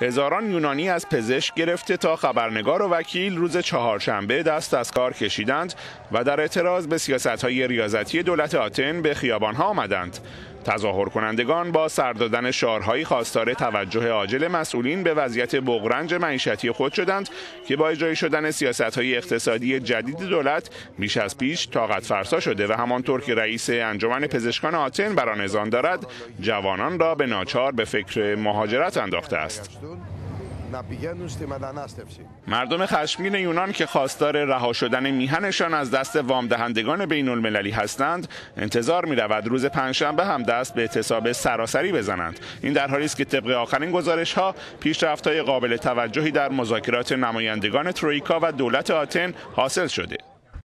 هزاران یونانی از پزشک گرفته تا خبرنگار و وکیل روز چهارشنبه دست از کار کشیدند و در اعتراض به سیاستهای ریاضتی دولت آتن به خیابانها آمدند. تظاهر کنندگان با سر دادن شعارهایی خواستار توجه عاجل مسئولین به وضعیت بغرنج معیشتی خود شدند که با اجرای شدن سیاستهای اقتصادی جدید دولت بیش از پیش طاقت فرسا شده و همانطور که رئیس انجمن پزشکان آتن بر آن دارد جوانان را به ناچار به فکر مهاجرت انداخته است. مردم خشمگین یونان که خواستار رها شدن میهنشان از دست وام دهندگان بین المللی هستند انتظار می رود روز پنجشنبه هم دست به اعتصاب سراسری بزنند. این در حالی است که طبق آخرین گزارش ها پیشرفت های قابل توجهی در مذاکرات نمایندگان ترویکا و دولت آتن حاصل شده.